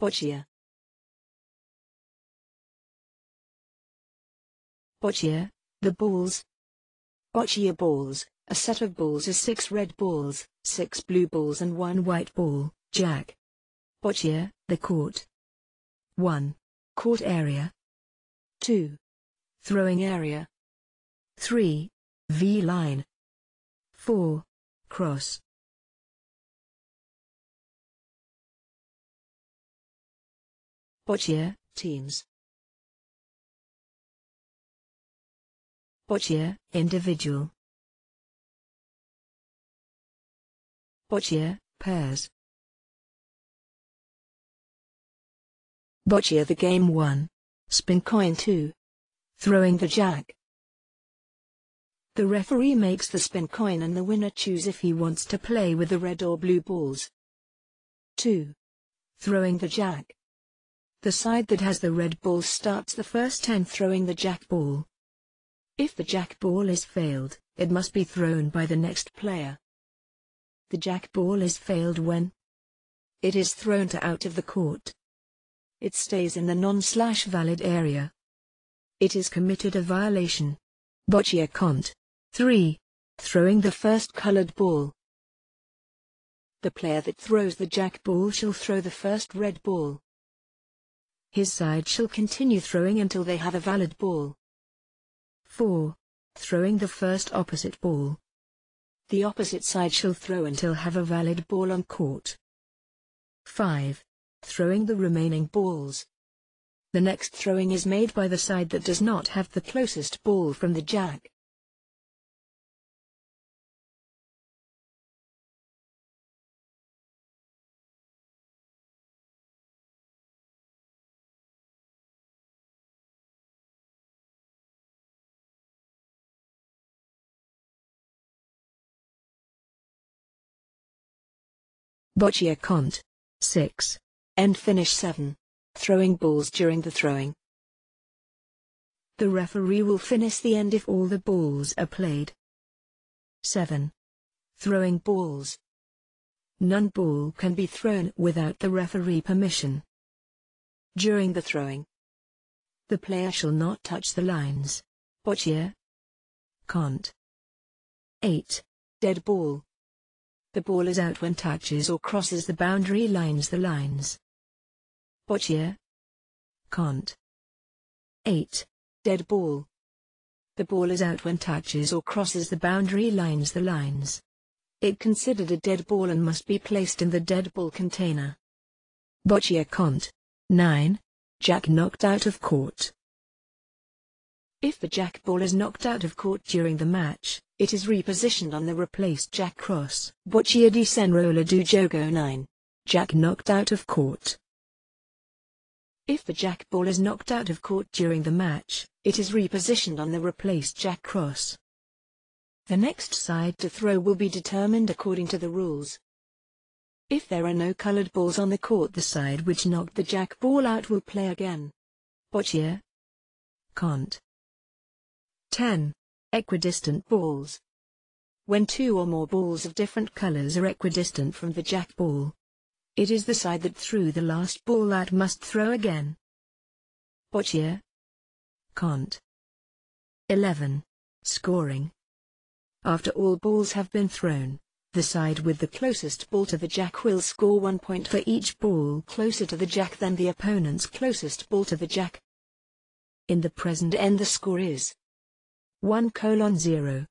Boccia. Boccia, the balls. Boccia balls. A set of balls is six red balls, six blue balls and one white ball, jack. Boccia, the court. 1. Court area. 2. Throwing area. 3. V line. 4. Cross. Boccia, teams. Boccia, individual. Boccia, pairs. Boccia the game 1. Spin coin 2. Throwing the jack. The referee makes the spin coin and the winner choose if he wants to play with the red or blue balls. 2. Throwing the jack. The side that has the red ball starts the first end throwing the jack ball. If the jack ball is failed, it must be thrown by the next player. The jack ball is failed when it is thrown to out of the court. It stays in the non-slash valid area. It is committed a violation. Boccia cont. 3. Throwing the first colored ball. The player that throws the jack ball shall throw the first red ball. His side shall continue throwing until they have a valid ball. 4. Throwing the first opposite ball. The opposite side shall throw until have a valid ball on court. 5. Throwing the remaining balls. The next throwing is made by the side that does not have the closest ball from the jack. Boccia cont. 6. End finish 7. Throwing balls during the throwing. The referee will finish the end if all the balls are played. 7. Throwing balls. None ball can be thrown without the referee permission. During the throwing, the player shall not touch the lines. Boccia. Cont. 8. Dead ball. The ball is out when touches or crosses the boundary lines the lines. Boccia. Cont. 8. Dead ball. The ball is out when touches or crosses the boundary lines the lines. It considered a dead ball and must be placed in the dead ball container. Boccia cont. 9. Jack knocked out of court. If the jack ball is knocked out of court during the match, it is repositioned on the replaced jack cross. Boccia di Senrola do Jogo 9. Jack knocked out of court. If the jack ball is knocked out of court during the match, it is repositioned on the replaced jack cross. The next side to throw will be determined according to the rules. If there are no colored balls on the court the side which knocked the jack ball out will play again. Boccia. Cont. 10. Equidistant balls. When two or more balls of different colors are equidistant from the jack ball, it is the side that threw the last ball that must throw again. Boccia. Cont. 11. Scoring. After all balls have been thrown, the side with the closest ball to the jack will score one point for each ball closer to the jack than the opponent's closest ball to the jack. In the present end the score is 1 colon 0.